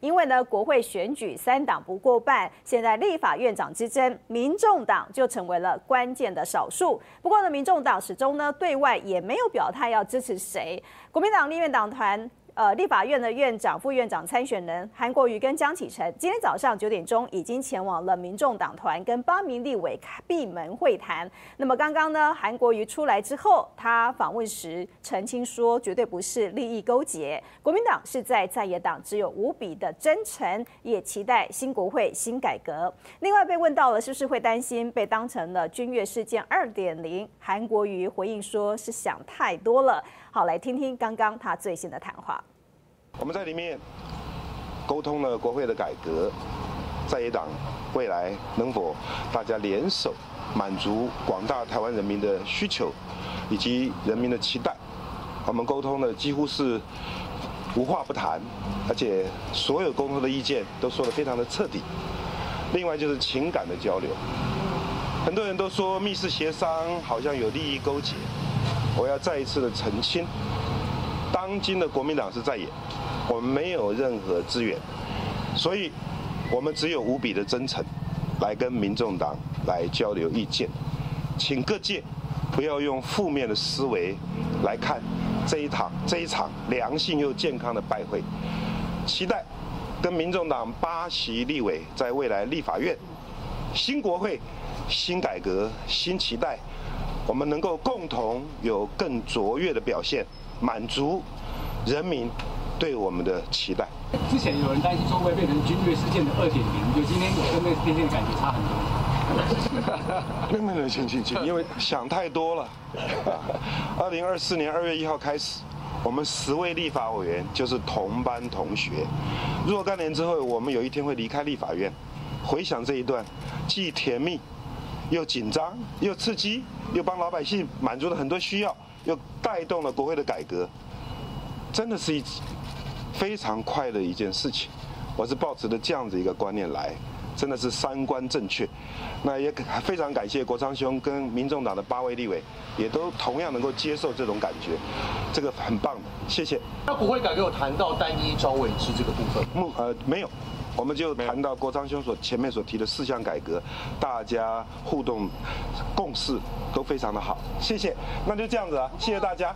因为呢，国会选举三党不过半，现在立法院长之争，民众党就成为了关键的少数。不过呢，民众党始终呢对外也没有表态要支持谁。国民党立院党团。呃，立法院的院长、副院长参选人韩国瑜跟江启臣，今天早上九点钟已经前往了民众党团，跟八名立委闭门会谈。那么刚刚呢，韩国瑜出来之后，他访问时澄清说，绝对不是利益勾结，国民党是在在野党只有无比的真诚，也期待新国会新改革。另外被问到了是不是会担心被当成了军乐事件二点零，韩国瑜回应说是想太多了。好，来听听刚刚他最新的谈话。我们在里面沟通了国会的改革，在野党未来能否大家联手满足广大台湾人民的需求以及人民的期待？我们沟通的几乎是无话不谈，而且所有沟通的意见都说得非常的彻底。另外就是情感的交流，很多人都说密室协商好像有利益勾结。我要再一次的澄清，当今的国民党是在野，我们没有任何资源，所以我们只有无比的真诚，来跟民众党来交流意见，请各界不要用负面的思维来看这一场这一场良性又健康的拜会，期待跟民众党八席立委在未来立法院、新国会、新改革、新期待。我们能够共同有更卓越的表现，满足人民对我们的期待。之前有人担心说会变成军队事件的二点零，就今天我跟那天天感觉差很多。没有没有，请请请，因为想太多了。二零二四年二月一号开始，我们十位立法委员就是同班同学。若干年之后，我们有一天会离开立法院，回想这一段，既甜蜜。又紧张又刺激，又帮老百姓满足了很多需要，又带动了国会的改革，真的是一非常快的一件事情。我是抱持着这样子一个观念来，真的是三观正确。那也非常感谢国昌兄跟民众党的八位立委，也都同样能够接受这种感觉，这个很棒的，谢谢。那国会改革有谈到单一招委制这个部分？目呃没有。我们就谈到国昌兄所前面所提的四项改革，大家互动共识都非常的好，谢谢，那就这样子啊，谢谢大家。